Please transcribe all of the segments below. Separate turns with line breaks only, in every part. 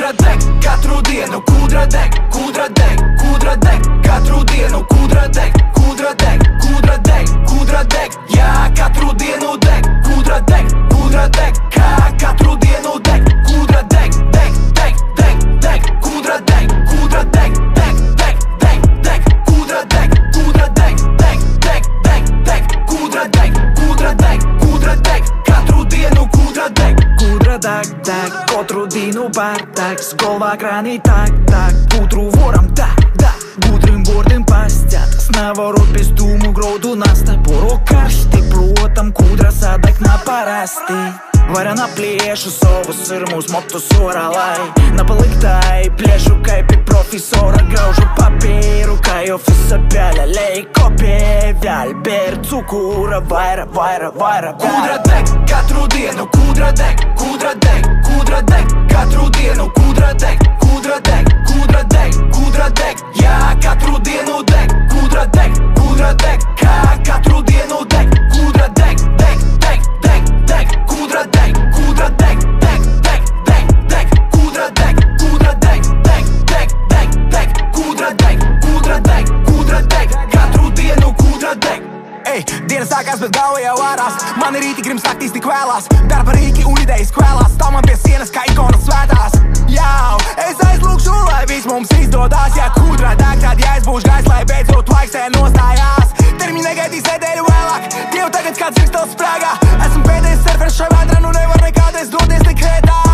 kūdra deg Katru dienu kūdra deg, kūdra deg, kūdra deg Katru dienu kūdra deg, kūdra deg, kūdra deg, kūdra deg Jā, katru dienu deg, kūdra deg, kūdra deg Kā katru dienu deg, kūdra deg, deg, deg, deg, deg Kūdra deg, kūdra deg, deg, deg, deg, deg Kūdra deg, kūdra deg, deg, deg, deg, deg Kūdra deg, kūdra deg, kūdra deg Katru dienu kūdra deg Kūdra deg, deg, katru dienu pārdegs Galvā krānī tak, tak, putru voram tak, tak Gudrim vārdiem pastētas, nevaru bez dūmu graudu nasta Poro karsti, protam, kūdra sadeg neparasti Varia napliešu savus ir mūsu motus orā, lai Nepaliktai pliešu kaip į profesorą Graužu papīru, kai ofisa pēlė Lei kopija, vēl bēr cukūra Vaira, vaira, vaira, Kūdra deg, katru dienu kūdra deg, kūdra deg, kūdra deg Katru dienu kūdra deg, kūdra deg, Ej, diena sākās, bet galva jau ārās. Man ir rīti, grims naktīs tik vēlās. Darba rīki un idejas kvēlās. Stāv man pie sienas, kā ikonas svētās. Jā, es aizlūkšu, lai viss mums izdodas. Ja kūdrā deg, tad jāizbūž gaisa, lai beidzot laiks te nostājās. Termiņi negaidīs nedēļu vēlāk. Dievu tagad kāds kristals sprāgā. Esmu pēdējais surferis šai vētrā, nu nevar nekādreiz doties tik rētā.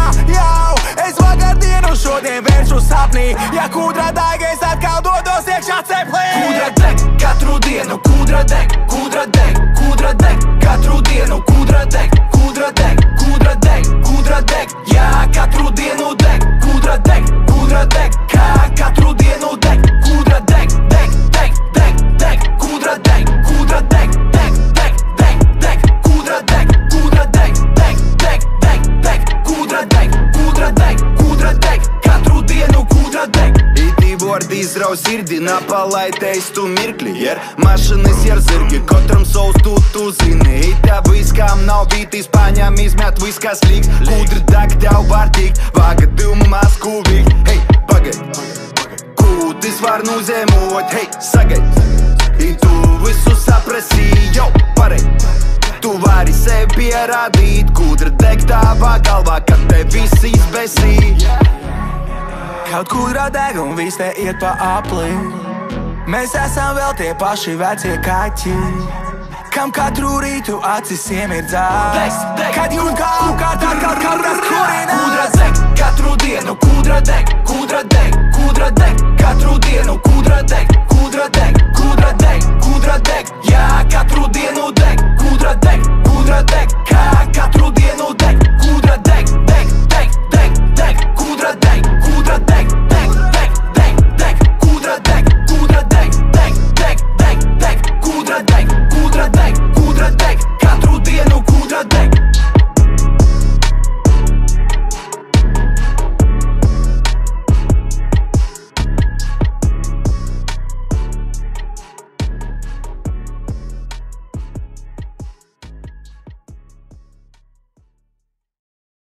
grau sirdį, napalai teistų mirklį Ir mašinas ir zirgi, kotram saus tu tu zini. Eite viskam nav vītīs, paņem izmet viskas līgs Kudri dag tev var tikt, vaga dumumās kūvīk Hei, pagaid, kūtis var nuzemot, hei, sagaid I tu visu saprasi, jau, pareid Tu vari sev pierādīt, kudri deg tavā galvā, kad te visi izbesī yeah.
Kaut kur deg un viss te iet pa apli. Mēs esam vēl tie paši vecie kaķi. Kam katru rītu acisiem ir dzēs Kad jūt kā apkārt atkal kaut kas kurinās Kūdra deg, katru dienu Kūdra deg, kūdra deg, kūdra deg Katru dienu kūdra deg, kūdra deg, kūdra deg, kūdra deg. Jā, katru